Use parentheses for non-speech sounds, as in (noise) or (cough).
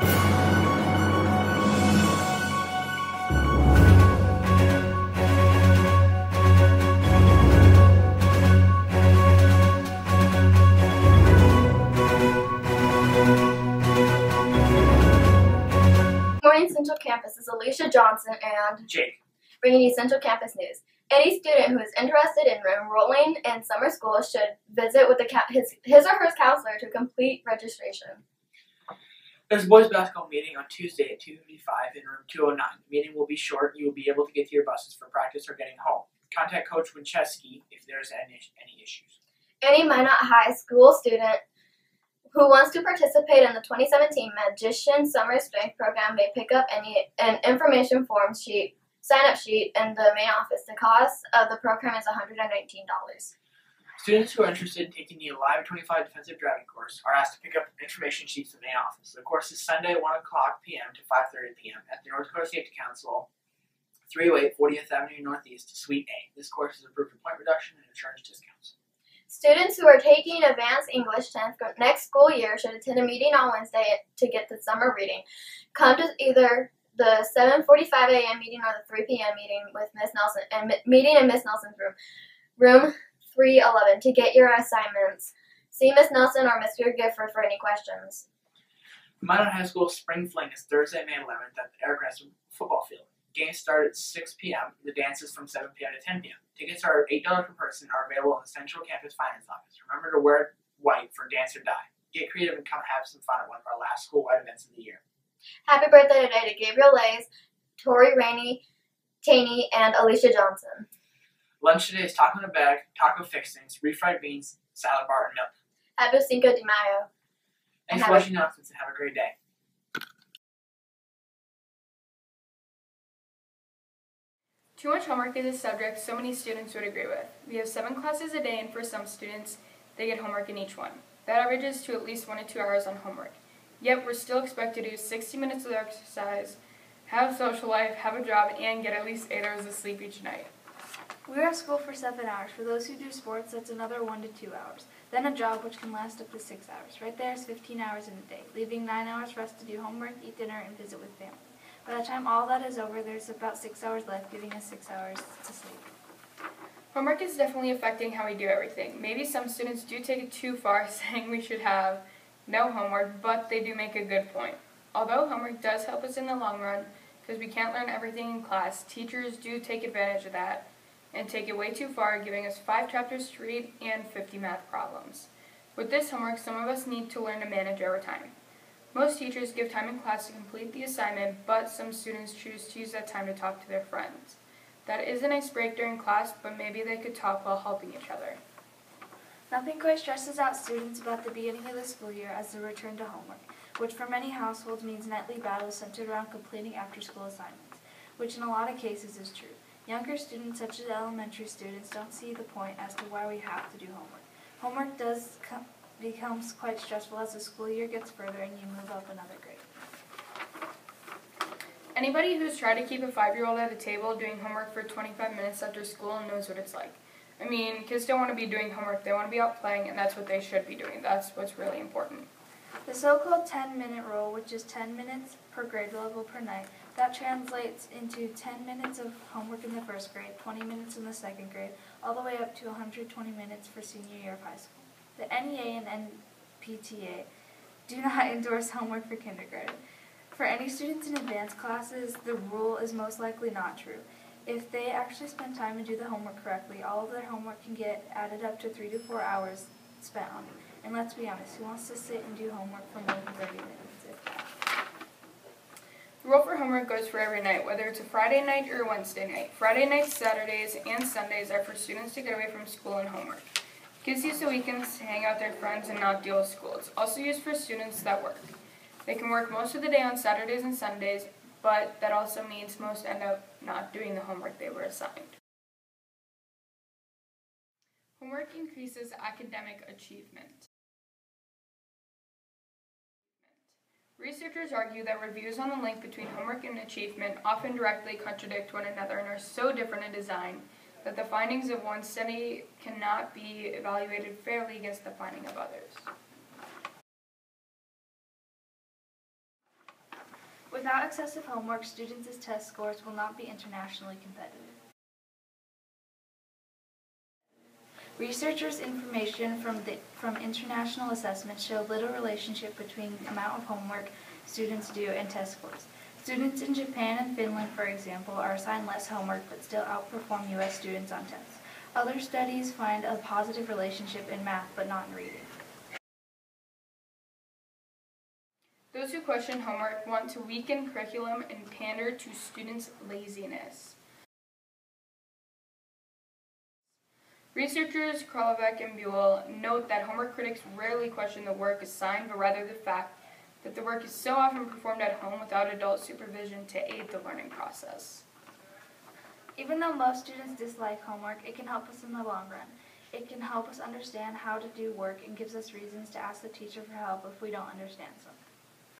Morning Central Campus is Alicia Johnson and Jake. bringing you Central Campus news. Any student who is interested in enrolling in summer school should visit with his, his or her counselor to complete registration. There's a boys basketball meeting on Tuesday at 2:55 in room 209. The meeting will be short. You will be able to get to your buses for practice or getting home. Contact Coach Winchesky if there's any, any issues. Any Minot High School student who wants to participate in the 2017 Magician Summer Strength Program may pick up any an information form sheet, sign up sheet in the main office. The cost of the program is $119. Students who are interested in taking the Alive 25 Defensive Driving course are asked to pick up information sheets in the main office. The course is Sunday, 1 o'clock p.m. to 5.30 p.m. at the North Dakota Safety Council, 308 40th Avenue Northeast, Suite A. This course is approved for point reduction and insurance discounts. Students who are taking advanced English 10th next school year should attend a meeting on Wednesday to get the summer reading. Come to either the 7:45 a.m. meeting or the 3 p.m. meeting with Miss Nelson and meeting in Miss Nelson's room, room 311 to get your assignments. See Miss Nelson or Mr. Gifford for any questions. Minot High School Spring Fling is Thursday, May 11th at the Aircrest football field. Games start at 6 p.m. The dances from 7 p.m. to 10 p.m. Tickets are $8 per person are available in the Central Campus Finance Office. Remember to wear white for dance or die. Get creative and come have some fun at one of our last school-wide events of the year. Happy birthday today to Gabriel Lays, Tori Rainey, Taney, and Alicia Johnson. Lunch today is taco in a bag, taco fixings, refried beans, salad bar, and milk. Happy Cinco de Mayo. Thanks for have a- watching announcements and have a great day. Too much homework is a subject so many students would agree with. We have seven classes a day, and for some students, they get homework in each one. That averages to at least one to two hours on homework. Yet, we're still expected to do 60 minutes of exercise, have a social life, have a job, and get at least eight hours of sleep each night. We're at school for seven hours. For those who do sports, that's another one to two hours. Then a job, which can last up to six hours. Right there is 15 hours in a day, leaving nine hours for us to do homework, eat dinner, and visit with family. By the time all that is over, there's about six hours left, giving us six hours to sleep. Homework is definitely affecting how we do everything. Maybe some students do take it too far, (laughs) saying we should have no homework, but they do make a good point. Although homework does help us in the long run, because we can't learn everything in class, teachers do take advantage of that and take it way too far, giving us five chapters to read and 50 math problems. With this homework, some of us need to learn to manage our time. Most teachers give time in class to complete the assignment, but some students choose to use that time to talk to their friends. That is a nice break during class, but maybe they could talk while helping each other. Nothing quite stresses out students about the beginning of the school year as the return to homework, which for many households means nightly battles centered around completing after school assignments, which in a lot of cases is true. Younger students, such as elementary students, don't see the point as to why we have to do homework. Homework does com- becomes quite stressful as the school year gets further and you move up another grade. Anybody who's tried to keep a five year old at a table doing homework for 25 minutes after school knows what it's like. I mean, kids don't want to be doing homework, they want to be out playing, and that's what they should be doing. That's what's really important. The so-called 10-minute rule, which is 10 minutes per grade level per night, that translates into 10 minutes of homework in the first grade, 20 minutes in the second grade, all the way up to 120 minutes for senior year of high school. The NEA and NPTA do (laughs) not endorse homework for kindergarten. For any students in advanced classes, the rule is most likely not true. If they actually spend time and do the homework correctly, all of their homework can get added up to three to four hours spent on it. And let's be honest, who wants to sit and do homework for more than 30 minutes? The rule for homework goes for every night, whether it's a Friday night or a Wednesday night. Friday nights, Saturdays, and Sundays are for students to get away from school and homework. Kids use the weekends to hang out with their friends and not deal with school. It's also used for students that work. They can work most of the day on Saturdays and Sundays, but that also means most end up not doing the homework they were assigned. Homework increases academic achievement. Researchers argue that reviews on the link between homework and achievement often directly contradict one another and are so different in design that the findings of one study cannot be evaluated fairly against the finding of others. Without excessive homework, students' test scores will not be internationally competitive. Researchers' information from, the, from international assessments show little relationship between amount of homework students do and test scores. Students in Japan and Finland, for example, are assigned less homework but still outperform U.S. students on tests. Other studies find a positive relationship in math but not in reading. Those who question homework want to weaken curriculum and pander to students' laziness. Researchers Kralovec and Buell note that homework critics rarely question the work assigned, but rather the fact that the work is so often performed at home without adult supervision to aid the learning process. Even though most students dislike homework, it can help us in the long run. It can help us understand how to do work and gives us reasons to ask the teacher for help if we don't understand something.